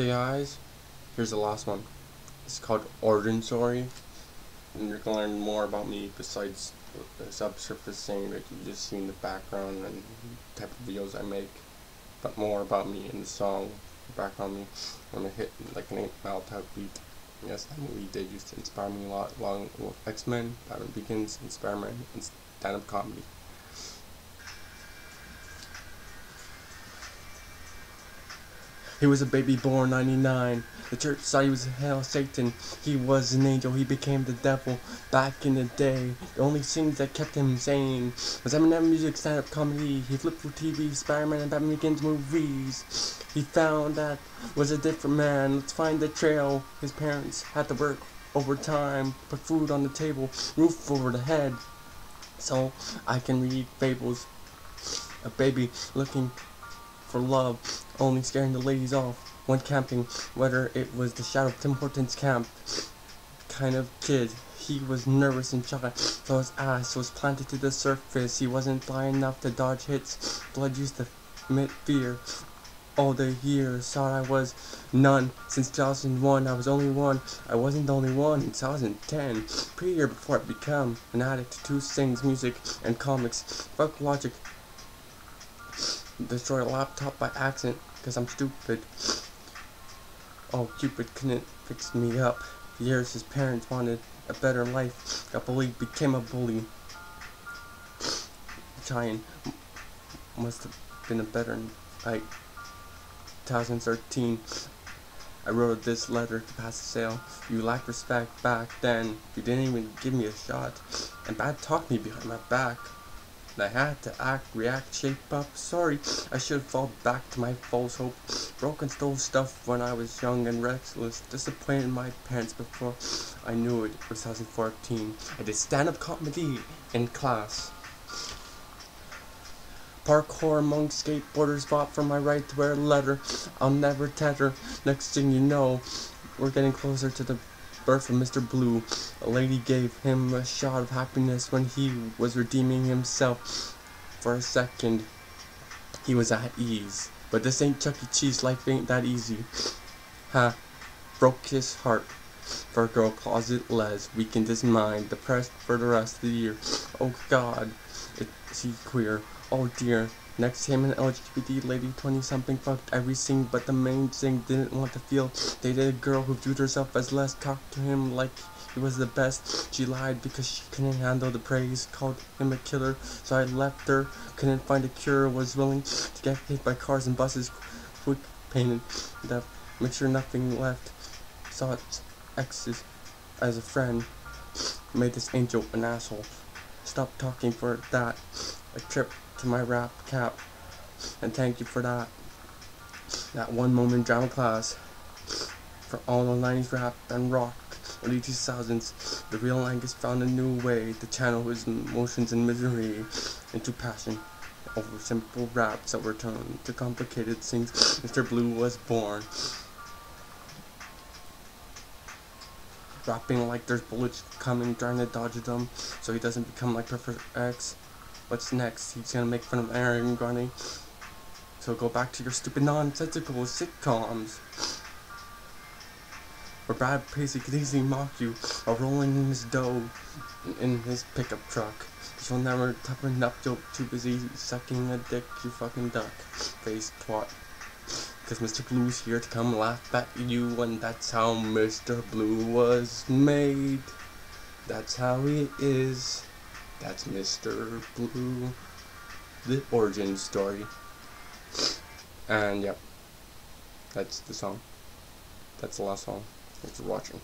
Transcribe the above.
Okay guys, here's the last one. It's called Origin Story. And you're gonna learn more about me besides the subsurface thing that you just seen the background and type of videos I make. But more about me in the song, background me. I'm gonna hit like an 8 mile type beat. Yes, that movie did used to inspire me a lot along with X-Men, Batman Begins, and Spider-Man, and stand-up comedy. He was a baby born 99. The church thought he was a hell Satan. He was an angel. He became the devil back in the day. The only things that kept him sane was Eminem music, stand-up comedy. He flipped through TV, Spider-Man and Batman Begins movies. He found that was a different man. Let's find the trail. His parents had to work overtime, put food on the table, roof over the head. So I can read fables. A baby looking for love, only scaring the ladies off. Went camping, whether it was the shadow of Tim Hortons camp kind of kid. He was nervous and shy, so his ass was planted to the surface. He wasn't blind enough to dodge hits. Blood used to emit fear. All the years thought I was none. Since 2001, I was only one. I wasn't the only one in 2010. Pre year before I become an addict to two things, music and comics. Fuck logic destroy a laptop by accident because I'm stupid. Oh, Cupid couldn't fix me up. For years, his parents wanted a better life. Got bullied, became a bully. Giant must have been a better night. 2013. I wrote this letter to pass the sale. You lacked respect back then. You didn't even give me a shot. And bad talked me behind my back. I had to act, react, shape up. Sorry, I should fall back to my false hope. Broken stole stuff when I was young and reckless. Disappointed my parents before I knew it. It was 2014. I did stand-up comedy in class. Parkour among skateboarders fought for my right to wear a letter. I'll never tether. Next thing you know, we're getting closer to the birth of Mr. Blue. A lady gave him a shot of happiness when he was redeeming himself. For a second, he was at ease. But this ain't Chuck E. Cheese, life ain't that easy. Ha, broke his heart. For a girl closet les, weakened his mind, depressed for the rest of the year. Oh God, is he queer? Oh dear, Next came an LGBT lady, 20 something, fucked everything but the main thing, didn't want to feel. Dated a girl who viewed herself as less, talked to him like he was the best. She lied because she couldn't handle the praise, called him a killer, so I left her. Couldn't find a cure, was willing to get hit by cars and buses, quick, painted, deaf, make sure nothing left. Its exes as a friend, made this angel an asshole. Stop talking for that. A trip to my rap cap. And thank you for that. That one moment drama class. For all the 90s rap and rock. Early 2000s, the real Angus found a new way to channel his emotions and misery into passion over simple raps that were turned to complicated things. Mr. Blue was born. Rapping like there's bullets coming, trying to dodge them so he doesn't become like Perfect X. What's next? He's gonna make fun of Ariana Grande. So go back to your stupid nonsensical sitcoms. Where Brad Paisley could easily mock you while rolling in his dough in his pickup truck. You'll never toughen up, you're too busy sucking a dick, you fucking duck. Face twat. Cause Mr. Blue's here to come laugh at you, and that's how Mr. Blue was made. That's how he is. That's Mr. Blue, the origin story. And yep, that's the song. That's the last song. Thanks for watching.